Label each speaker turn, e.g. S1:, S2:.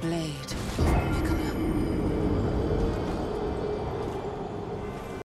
S1: blade.